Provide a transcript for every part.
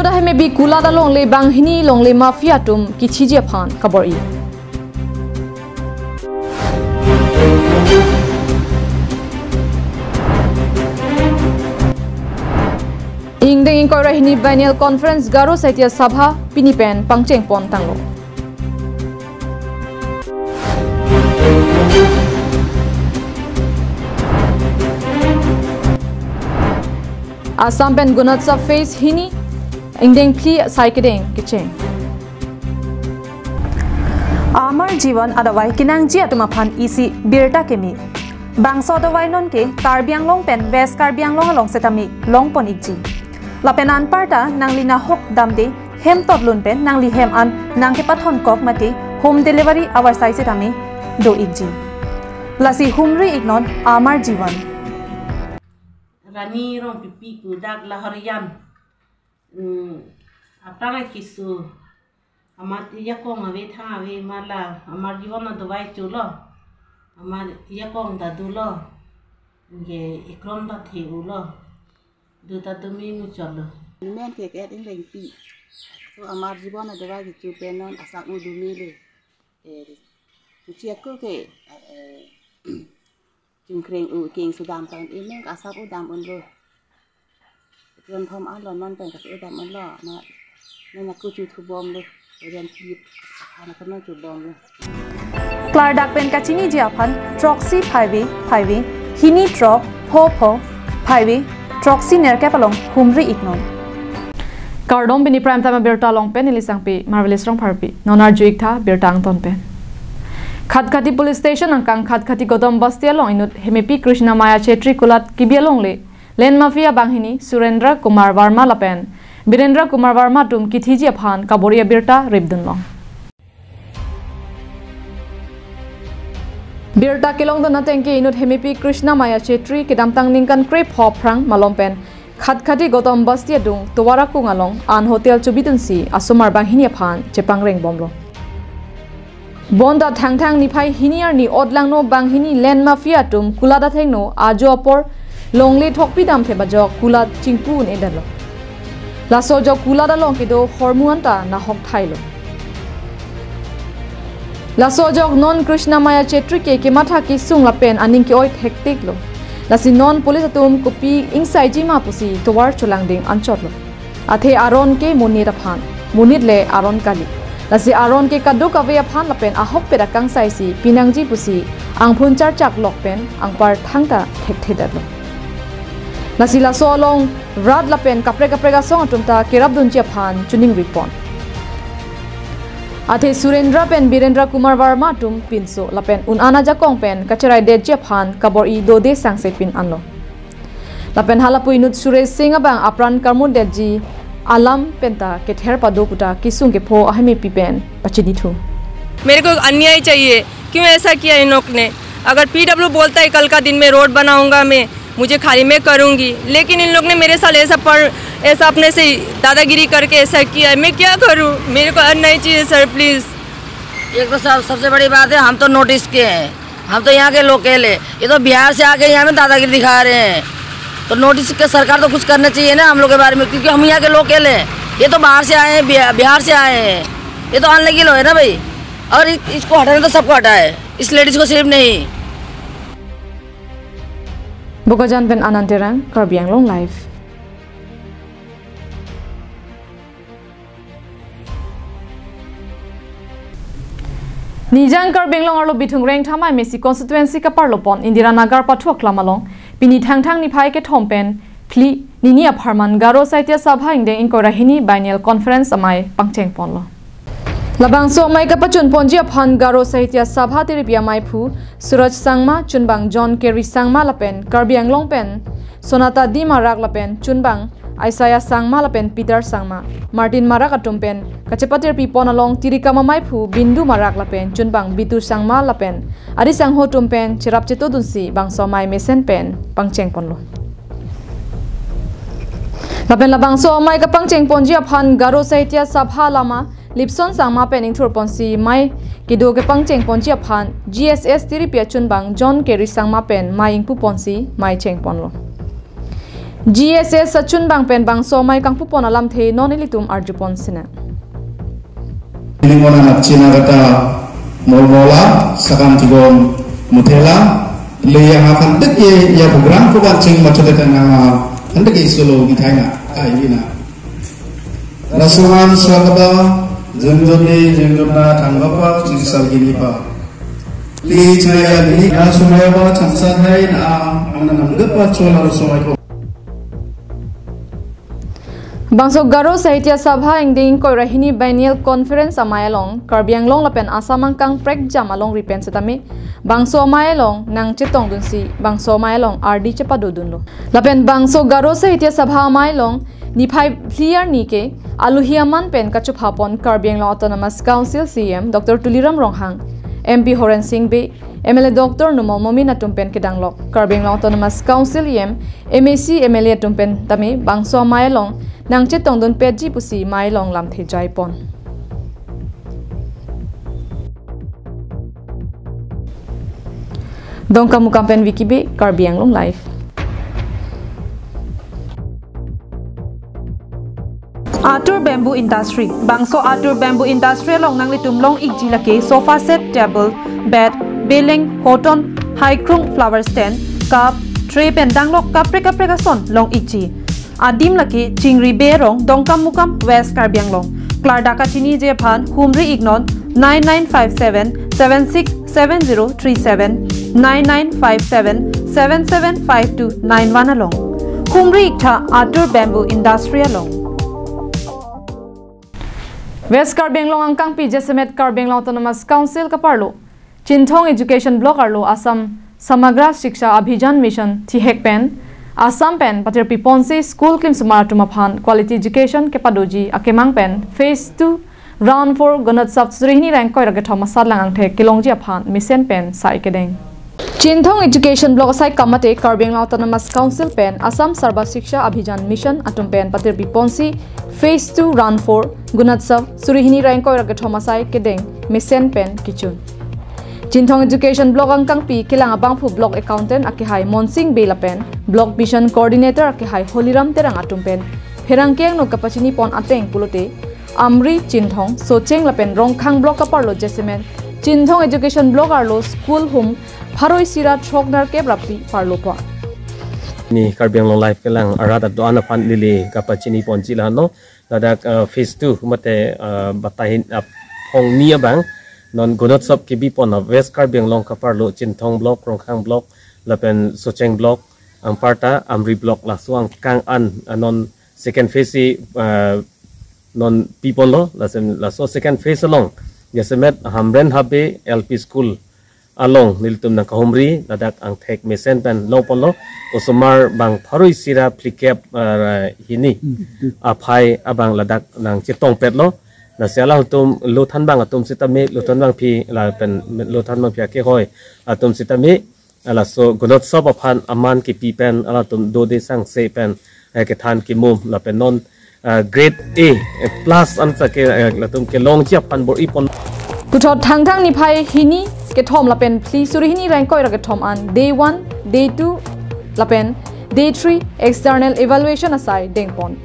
भिडियो हमें भी कुला दा लोंगले बांगहिनी लोंगले माफिया तुम की छिजे फान खबर ई इंगदें इंग कोरहिनी बैनियल कॉन्फ्रेंस गारो साहित्य सभा पिनिपेन पंगचेंग पोन तंगो आसाम पेन गुणोत्सव फेस हिनी ইংডেন কি সাইকেডেন কিচে আমার জীবন আদাবাই কিনাং জি আতমা ফান ইসি বিরটা কেমি বাংস আদাবাই নন কে কার্বিয়াং লং পেন ওয়েস কার্বিয়াং লং লং সেতামি লং পনিক জি লাপেন আন পারটা নাংলি না হক দাম দে হেম তবলুন পেন নাংলি হেম আন নাংকে পাথন কক মাতি হোম ডেলিভারি আওয়ার সাইজে সেতামি দো ইক জি লাসি হুমরি ইগনন আমার জীবন রানি রং পিপি পুদাক লাহরিয়ান la harian um apanga kisu আমার ইয়া কম হবে থা হবে মালা আমার জীবন দবাই চুলো আমার ইয়া কম দাদুলো গে ইক্রম দা থেউলো দুটা তুমি মু চলো men ke ke ding ding pi so amar jibon ada ba ki penon asak u du mile eh tu chia ko ke jing kreng u king su dam tan e men asak u dam un lo ron thom an lon non pen ka u dam un lo ma nên là cứ chú thu bom luôn rồi đem kịp ana kan chú bom luôn ক্লার ডাক পেন কাচিনি জি আফান ট্রক্সি ফাইভি ফাইভি হিনি ট্রক ফো ফো ফাইভি ট্রক্সি নেরকে পালং হুমরি ইগনন Kardom bini prime time berta long pen ilisang pi marvelous rong parpi nonar juik tha berta ang ton pen Khatkati police station angkang Khatkati Godom Bastia long inut Hemepi Krishna Maya Chetri Kulat Kibialong le lane mafia বাহিনী সুরেন্দ্র কুমার বর্মা লাপেন বীরেন্দ্র কুমার বর্মা টুম কিথিজি ফান কাবরিয়া বীরটা রিবদুন বীরটা কিলং টেঙ্কি ইনুত হেমিপি কৃষ্ণা মায়া চেত্রি কিদামতং নিঙ্কান ক্রিপ হ ফ্রাং মালমপেন খাটখাটি গতম বাস্তিয়া দুং তোয়ারা কুঙালং আন হোটেল চুবিদুনসি আসমার বাহিনী ফান চেপাং রেং বমল বন্দা থাং থাং নিফাই হিনিয়ার নি অদলাং নো বাংহিনী লেন মাফিয়া টুম কুলাদা থেং নো আজু অপর লংলি থক পিদাম ফেবা যক কুলা চিংপুন এডাল লাছ যক কুলা দা লং কিদো হরমুয়ানটা নাহক ঠাই ল লাছ যক নন কৃষ্ণা মায়া চেত্রিকে কেমা থাকি সুং লাপেন আনিং কি ওই হেকটিক ল লাসি নন পুলিশ আতুম কুপি ইং সাইজি মা পুসি তোয়ার চোলাং দিং আঞ্চল আথে আরন কে মনির ফান মনিরলে আরন কালি লাসি আরন কে কাদু কাবে ফান লাপেন আহক পেরা কাং সাইসি পিনাংজি পুসি আংফুন চার চাক লক পেন আংপার থাংটা ঠেকঠে দাঁড়ল lasi la so long rad lapen kapre kapre ga song atumta kerab dun che phan chuning report athe surendra pen birendra kumar varma tum pinso lapen un ana ja kong pen kacharai de che phan kabor i do de sang se pin anlo lapen halapui nut suresh singh abang apran karmun deji आलम पेंता के ठेर पदो पुटा किसुंग के फो अहमे पिपेन पचिनी थू मेरे को अन्याय चाहिए क्यों ऐसा किया इन लोग ने अगर पीडब्ल्यू बोलता है कल का दिन में रोड बनाऊँगा मैं मुझे खाली मैं करूँगी। लेकिन इन लोग ने मेरे साथ ऐसा पर ऐसा अपने से दादागिरी करके ऐसा किया। मैं क्या करूँ? मेरे को अन्याय चाहिए सर प्लीज़ एक तो सब सबसे बड़ी बात है, हम तो नोटिस के हैं। हम तो यहाँ के लोकल है ये तो बिहार से आके यहाँ में दादागिरी दिखा रहे हैं। तो नोटिस के सरकार तो कुछ करना चाहिए ना हम लोग के बारे में, क्योंकि हम यहाँ के लोकल हैं ये तो बाहर से आए हैं बिहार से आए हैं। ये तो के लो है ना भाई? और इसको हटाना तो सबको हटा है। इस लेडीज़ को सिर्फ़ नहीं। Bogajan ben Ananterang, Karbiang Long Life. Nijang Karbiang Long Arlo Bitung Reng Thamai Messi constituency ka Parlopon Indira Nagar Patuak Lamalong pini thang thang ni phai ke thompen phli nini aparman garo saitia sabha ingde in korahini biennial conference amai pangcheng ponlo labang so mai ka pachun ponji aphan garo saitia sabha tiripia mai phu suraj sangma chunbang john kerry sangma lapen karbiang longpen sonata di marak lapen chunbang Aisaya sangma lapen Peter sangma Martin marak atumpen kacepatir pipon along tirika mamai phu bindu marak lapen chunbang bitu sangma lapen ari sangho tumpen chirap cheto dunsi bang somai mesen pen pangcheng ponlo lapen labang so mai ka pangcheng ponji aphan garo saitia sabha lama lipson sangma pening thur ponsi mai kido ke pangcheng ponji aphan GSS tiripia chunbang John Kerry sangma pen mai ingpu ponsi mai cheng ponlo GSS sachun bang pen bang so mai kang pupon alam the non ilitum arjupon sina ini mona nak cina kata mola sakam tigom mutela le yang akan dek ye ya program ko ban cing macam tu tengah hendak ke ai na rasuman swagaba pa li caya ni rasuman ba chansan hai na ana nanggapa chola rasuman ko Bangso Garo Sahitya Sabha ingding koi rahini biennial conference amayalong. Karbiang long lapen asamang kang prek jam along ripen setami. Bangso amayalong nang cetong dun si Bangso amayalong RD cepado dun lo lapen Bangso Garo Sahitya Sabha amayalong নিফাই ফ্লিয়ার নিকে আলহিয়ামান পেনকাচু ফাপন কার্বিং ল autonomous council C M doctor Tuliram Ronghang M P Horen Singh Bey M L A doctor Numal মমিনা টুম্পেন কেডাংল কার্বিং ল autonomous council E M M A C M L A টুম্পেন তামি বাংস মায়ালং নাংচে টংদন পেটজি পুসি মায়ালং লামথে জয়পন দংকামু কাম্পেন উইকিবি Karbi Anglong live Arthur Bamboo Industry Bangso Arthur Bamboo Industry long nang litum long ikji lake sofa set table bed beling hoton high krung flower stand cup tray pen danglok kapre kapre ka son long ikji adim lake chingri be rong dongkam mukam west karbiang long klardaka chini je phan humri ignon 9957 767037 9957 775291 along humri ikta Arthur Bamboo Industry along west कार्बेंगलो अंकांग पी जेसमेट कार्बेंगलो autonomous council का पारलो Chinthong education block आरलो Assam Samagra Shiksha Abhiyan mission थिहेक पेन असम पेन पतिर पिपोंसे स्कूल क्लिम सुमाराटुमा फान क्वालिटी एजुकेशन के पादोजी अकेमांग पेन फेस टू राउंड फोर गनत सब सुरिहनी रैंक कोई रगेठा मसाला अंगठे किलोंगजी अफान मिशन पेन साइकेडेंग Chinthong Education Block Sai Kamate Karbeng Autonomous Council Pen Assam Sarba Shiksha Abhijan Mission Atum Pen Patir Piponsi Phase 2 Run 4 Gunatsav Surihini Rankoi Raga Thomasai Kedeng Mesen Pen Kichun Jinthong Education Block Angkang Pi Kilang Abang Phu Block Accountant Akihai Monsing Bela Pen Block Mission Coordinator Akihai Holiram Terang Atum Pen Herang Keng no Kapachini Pon Ateng Pulote Amri Jinthong Socheng Lapen Rongkhang Block Kaparlo Jesemen Arlo School Home Pharoi Sira Choknar Kebrapi Parlo Pa ni karbiang long life kelang arada do ana fan lili kapachini ponji la no dadak phase 2 mate batahin hong nia bang non gunot sop ki bi pon west karbiang long kapar lo chinthong block rongkhang block lapen socheng block ang parta amri block la suang kang an non second phase non people lo la la so second phase along yasemet hamren habe lp school along niltum na kahumri dadak ang thek mesen pen lo polo osomar bang tharoi sira plikep hini aphai abang ladak nang chitong pet lo na sela tum lo than bang atum sitame lo than bang phi la pen lo than bang phi ke hoi atum sitame ala so gunot sob aphan aman ki pi pen ala tum do de sang se pen ke than ki mum la pen non ke long chiap pan bor ipon Kuthot thang thang ni phai hini ke thom la pen pli suri hini rank koi ra ke thom an day 1 day 2 la pen day 3 external evaluation asai deng pon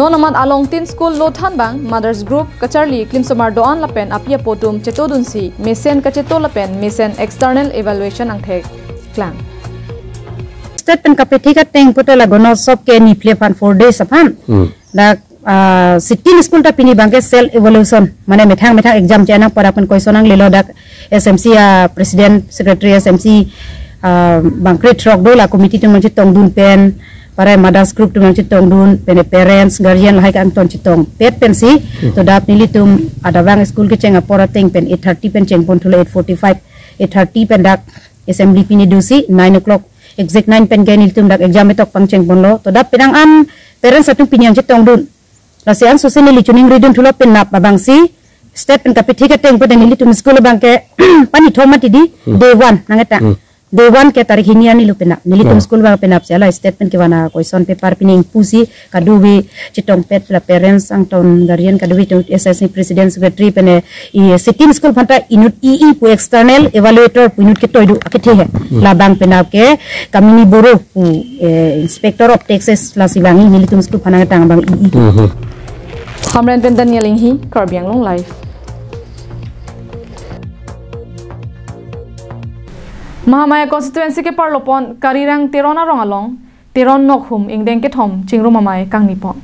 nonamat along tin school lo than bang mothers group kacharli klimsomar doan la pen apia potum chetodun si mesen ka cheto la pen mesen external evaluation ang thek klang state pen kapeti ka teng puto la gono sop ke ni play fan 4 days apan da sitting school ta pini bangke self evaluation mane methang methang exam chana para pen question ang lelo dak SMC uh, president secretary SMC uh, bangkre trok do la committee tu manchi tong dun pen para mothers group tu manchi tong dun pen parents guardian lahai kan ton chitong pet pen si. To dap nili tum ada bang school ke chenga pora teng pen 830 pen cheng pon thule 845 830 pen dak assembly pini dusi 9 o'clock exact 9 pen gen tum dak exam tok pang cheng pon lo. To dap pinang an parents atung pinyang chitong dun. Lasian susi nili chuning ridun thulo pen nap babang si. Step pen kapi thika teng pen nili tum school bang ke pani thoma ti di day one nangeta one ke tarik hinian ni lupenap nilitum school ba penap jala statement ke wana question paper pining pusi. Kaduwi chitong pet la parents ang ton guardian kaduwi to SSC president secretary pene i sitin school phanta inut ii pu external evaluator pu inut ke toidu akethe he. La bang penap ke kamini boro pu inspector of taxes la silangi nilitum school phana tang bang ii Hamren pen Daniel Inghi Mahamaya constituency কে পাৰ লপন কাৰীৰাং তেৰণ আৰং আলং তেৰণ নখ হুম ইংডেংকে থম চিংৰু মামাই কাংনি পন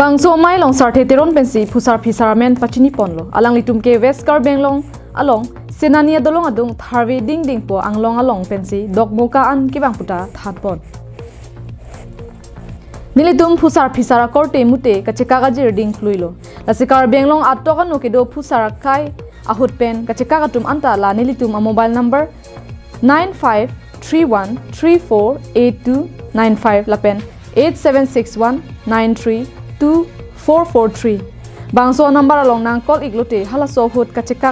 বাংচু অমাই লং চাৰ্থে তেৰণ পেঞ্চি ফুচাৰ ফিচাৰামেন পাচিনি পনলো আলাং লিটুমকে ৱেষ্ট কাৰ বেংলং আলং চেনানিয়া দলং আদং থাৰ্ৱে ডিং ডিং প আংলং আলং পেঞ্চি দক মৌকা আন কিবাং ফুটা থাট পন নীলিতুম ফুচাৰ ফিচাৰা কৰ্টে মুটে কাচিকা কাজিৰ ডিং ফুলুইলো লাচিকাৰ বেংলং আত্মকানো কেদৌ ফুচাৰা খায় ahut pen. Kachika katum anta la nilitum a mobile number 9531348295 la pen. 8761932443 bangso number along nang call iglote hala so hut kachika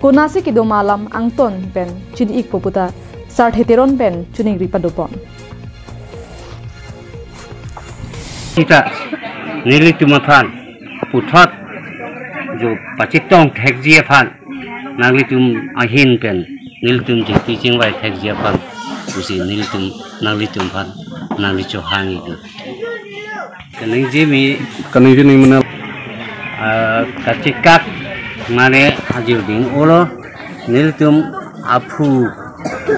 kunasi kido malam angton pen. Chini ik poputa. Sart heteron pen chuning ripadopon kita nilitum phan puthot जो पचितों ठेक जिए फान नागली तुम अहिन पेन नील तुम जे teaching Y ठेक जिए फान उसी नील तुम नागली तुम फान नागली चो हांगी दो कनिंग जे मी कनिंग जे नहीं मना कचिकाक माने हाजिर दिन ओलो नील तुम आफू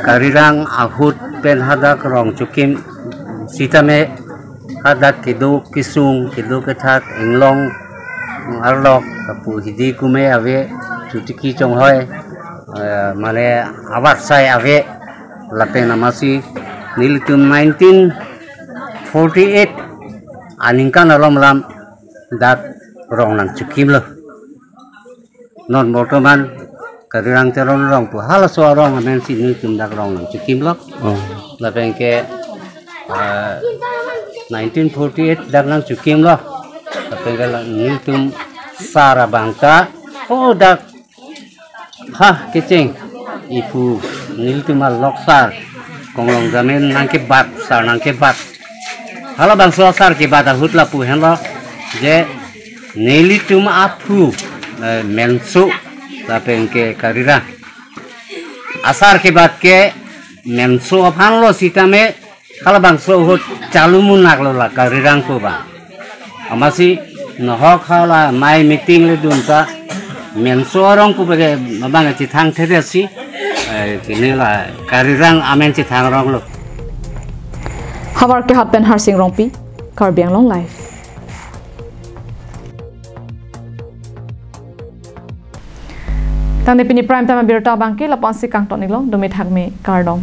karirang ahut pen hadak rong chukim sitame hadak kidu kisung kidu ketak inglong arlok kapu hidi kume ave cutiki chong hoy male abat sai ave lape namasi nilitum 1948 aningkan alam lam dak rong nang cukim lo. Non botoman karirang teron rong pu hal so rong amen si nilitum dak rong nang cukim lo. Lape ke 1948 dak nang cukim lo Kapag nilitum sara bangka. Oh ha kecing. Ipu nil tumal loksar. Konglong nangke bat sar nangke bat. Halo bang sar ke bata hutla pu henlo. Je nili tum apu mensu tapi ke karira. Asar ke bat ke mensu aphan lo sitame kalau bang so hut calumun nak lo la karirang ko nó học khao là mai meeting lên đường ta. Miền số rong cũng bây giờ mà bạn chỉ thang thế đấy xí cái này là cái răng amen chỉ thang rong luôn Hawar ke sinh rong pi. Rongpi karbiang long life tang ne pini prime time birta bangke lapon si kang tonik long domi thakme kardom